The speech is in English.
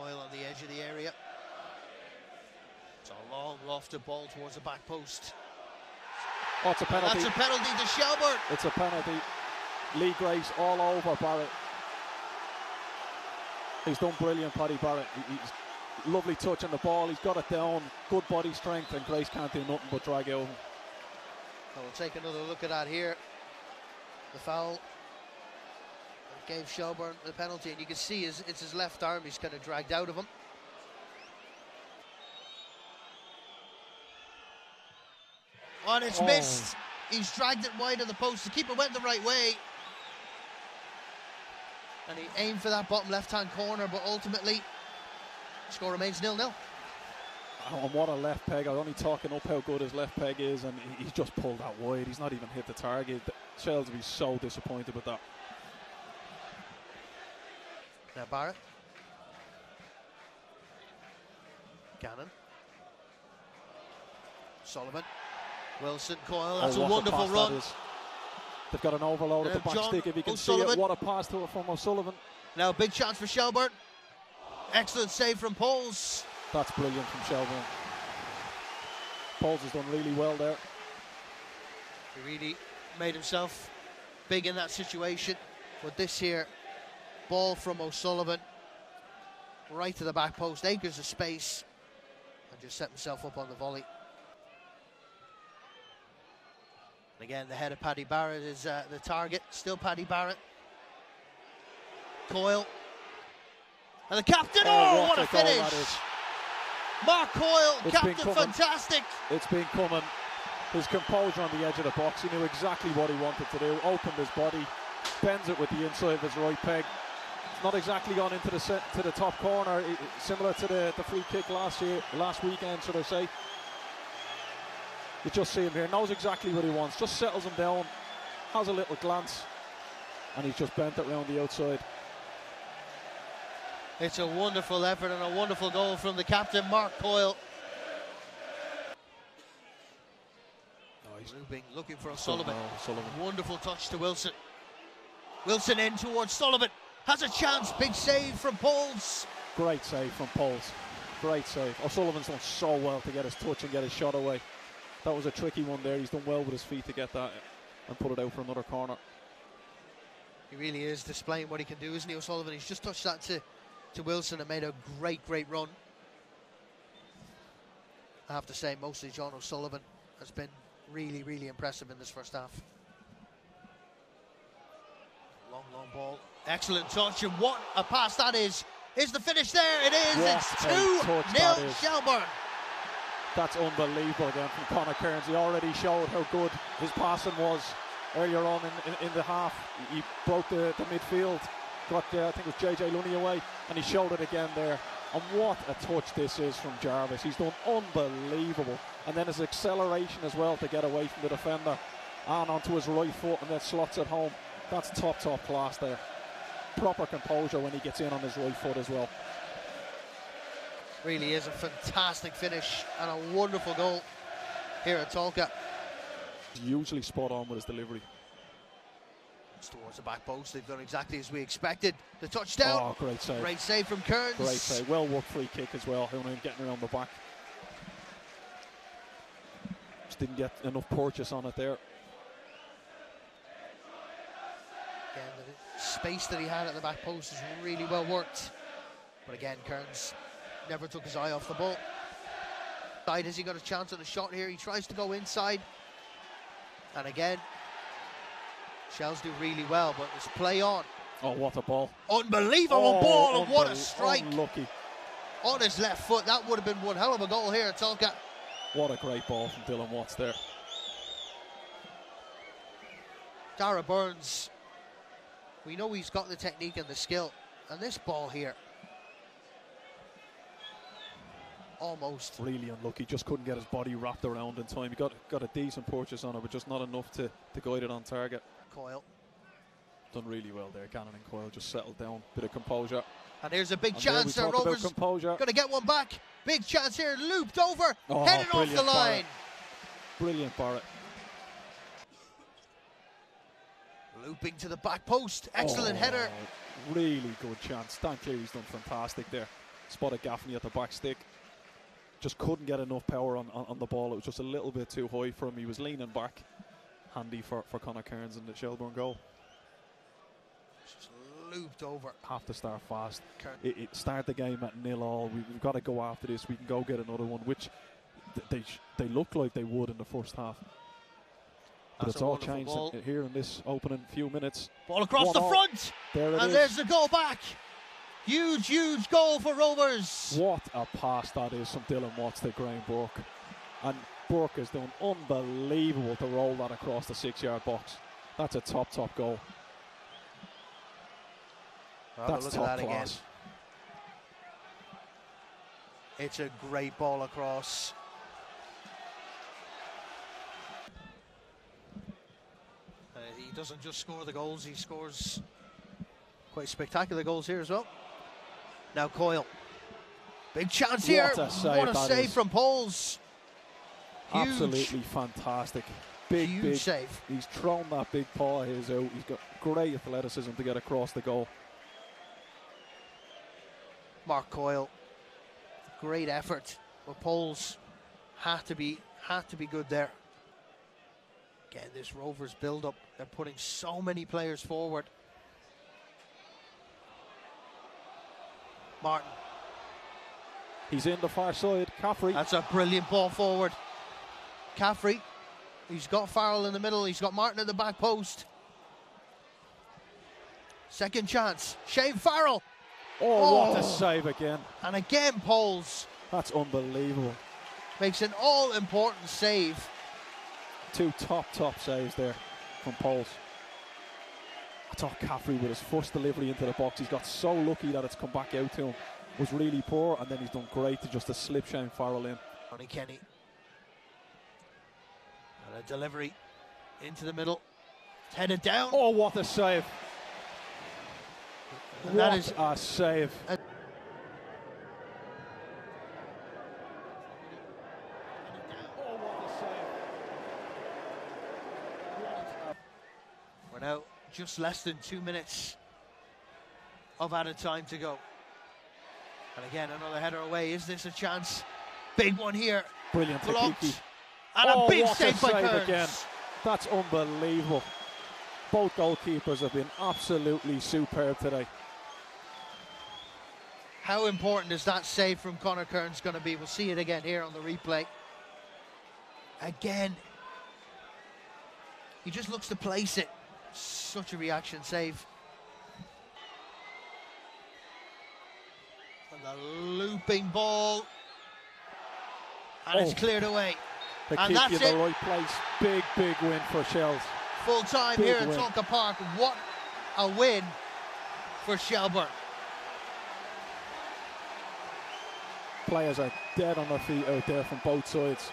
On the edge of the area. It's a long lofted ball towards the back post. Oh, it's a penalty. That's a penalty to Shelbourne. It's a penalty. Lee Grace all over Barrett. He's done brilliant, Paddy Barrett. He's lovely touch on the ball. He's got it down. Good body strength, and Grace can't do nothing but drag out. Well, we'll take another look at that here. The foul gave Shelbourne the penalty, and you can see his, it's his left arm. He's kind of dragged out of him. Oh, and it's Oh. missed. He's dragged it wide of the post. The keeper went the right way. And he aimed for that bottom left hand corner, but ultimately, score remains nil nil. Oh, and what a left peg. I'm only talking up how good his left peg is, and he- he's just pulled that wide. He's not even hit the target. Shells will be so disappointed with that. Now Barrett. Gannon. Solomon. Wilson, Coyle. That's Oh, a wonderful that run. They've got an overload at Uh, the back John stick. If you can see O'Sullivan. it, what a pass to it from O'Sullivan. Now big chance for Shelbourne. Excellent save from Pohls. That's brilliant from Shelbourne. Pohls has done really well there. He really made himself big in that situation. But this here, ball from O'Sullivan, right to the back post, acres of space, and just set himself up on the volley. And again, the head of Paddy Barrett is uh, the target. Still Paddy Barrett. Coyle. And the captain, oh, what, a finish! Mark Coyle, It's captain, fantastic. It's been coming. His composure on the edge of the box. He knew exactly what he wanted to do. Opened his body, bends it with the inside of his right peg. It's not exactly gone into the se- to the top corner, i- i- similar to the, the free kick last year, last weekend, should I say. You just see him here. Knows exactly what he wants. Just settles him down. Has a little glance, and he's just bent it round the outside. It's a wonderful effort and a wonderful goal from the captain, Mark Coyle. Oh, he's looping, looking for O'Sullivan. Oh, Sullivan. Wonderful touch to Wilson. Wilson in towards Sullivan. Has a chance. Big save from Pohls. Great save from Pohls. Great save. O'Sullivan's done so well to get his touch and get his shot away. That was a tricky one there. He's done well with his feet to get that and put it out for another corner. He really is displaying what he can do, isn't he, O'Sullivan? He's just touched that to, to Wilson and made a great, great run. I have to say, mostly John O'Sullivan has been really, really impressive in this first half. Long, long ball. Excellent touch, and what a pass that is. Is the finish there? It is. What it's 2 touch 0 that is. Shelbourne. That's unbelievable again from Conor Kearns. He already showed how good his passing was earlier on in, in, in the half. He, he broke the, the midfield, got uh, I think it was JJ Looney away, and he showed it again there. And what a touch this is from Jarvis. He's done unbelievable. And then his acceleration as well to get away from the defender and onto his right foot and then slots it home. That's top, top class there. Proper composure when he gets in on his right foot as well. Really is a fantastic finish and a wonderful goal here at Tolka. Usually spot on with his delivery. It's towards the back post. They've done exactly as we expected. The touchdown. Oh, great save. Great save from Kearns. Great save. Well worked free kick as well. Only getting around the back. Just didn't get enough purchase on it there. Again, the space that he had at the back post is really well worked. But again, Kearns never took his eye off the ball. Side has he got a chance at a shot here? He tries to go inside. And again, Shells do really well, but it's play on. Oh, what a ball. Unbelievable Oh, ball, and what a strike Unlucky. on his left foot. That would have been one hell of a goal here at Tolka. What a great ball from Dylan Watts there. Darragh Burns, we know he's got the technique and the skill. And this ball here, almost Really unlucky. Just couldn't get his body wrapped around in time. He got got a decent purchase on it, but just not enough to, to guide it on target. Coyle. Done really well there. Gannon and Coyle just settled down. Bit of composure. And here's a big And chance there. Rovers composure. going to get one back. Big chance here. Looped over. Oh, headed off the line. Barrett. Brilliant, Barrett. Looping to the back post. Excellent Oh, header. Really good chance. Dan Cleary's done fantastic there. spotted Gaffney at the back stick. Just couldn't get enough power on, on, on the ball. It was just a little bit too high for him. He was leaning back. Handy for, for Conor Kearns in the Shelbourne goal. Just looped over. Have to start fast. It, it start the game at nil all. We, we've got to go after this. We can go get another one, which th- they they look like they would in the first half. But That's it's all changed ball. here in this opening few minutes. Ball across One the all. front. There it and is. there's the goal back. Huge, huge goal for Rovers. What a pass that is from Dylan Watts to Graham Burke. And Burke has done unbelievable to roll that across the six yard box. That's a top, top goal. Have a That's look top at that again. class. It's a great ball across. Uh, he doesn't just score the goals, he scores quite spectacular goals here as well. Now Coyle. Big chance here. What a save what a save is. from Pohls. Huge, Absolutely fantastic. Big, huge big. save. He's thrown that big paw of his out. He's got great athleticism to get across the goal. Mark Coyle. Great effort. But Pohls had to be had to be good there. Again, this Rovers build up, they're putting so many players forward. Martin, He's in the far side. Caffrey. that's a brilliant ball forward. Caffrey, he's got Farrell in the middle, he's got Martin at the back post. Second chance, Shane Farrell, oh, what Oh. a save again. and again Pohls That's unbelievable. makes an all important save. Two top, top saves there from Pohls. I thought Caffrey with his first delivery into the box, he's got so lucky that it's come back out to him. Was really poor, and then he's done great to just to slip Shane Farrell in. Johnny Kenny. And a delivery into the middle. It's headed down. Oh, what a save! and that what is a save! We're now just less than two minutes of added time to go. And again, another header away. Is this a chance? Big one here. Brilliant Blocked. And Oh, a big what a save by save again. That's unbelievable. Both goalkeepers have been absolutely superb today. How important is that save from Conor Kearns going to be? We'll see it again here on the replay. Again, he just looks to place it. Such a reaction save. And the looping ball. And it's Oh. cleared away. They And keep that's you in the it. right place. Big, big win for Shells. Full time Big here at. Tolka Park. What a win for Shelbourne. Players are dead on their feet out there from both sides.